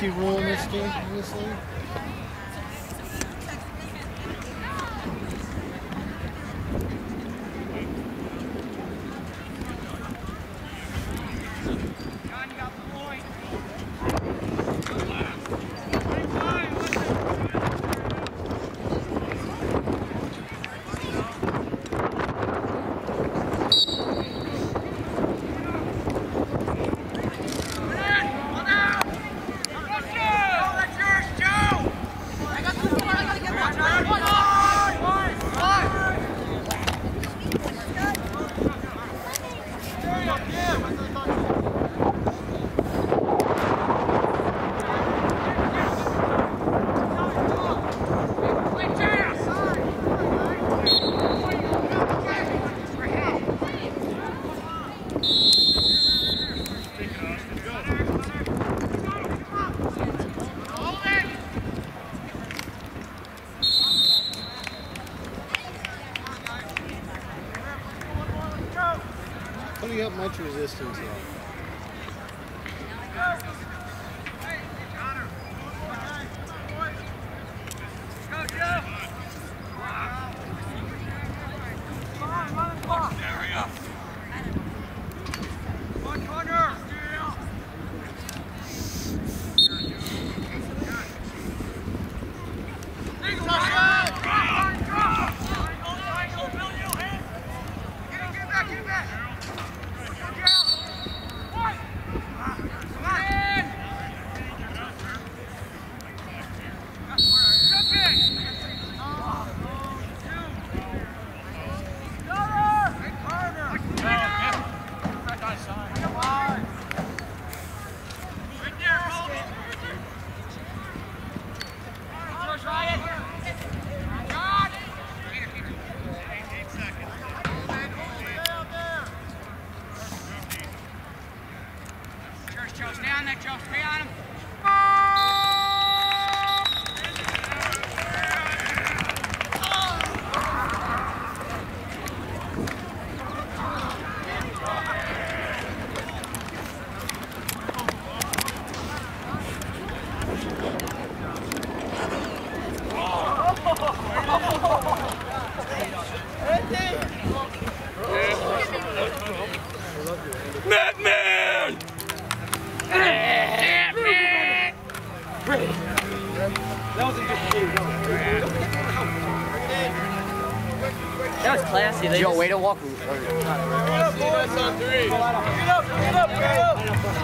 Mercy rule in this game, league? Putting up much resistance though. Joe, See, they Joe, just- way to walk. Bring it up, boys. on three. Bring it up, bring it up, bring it up.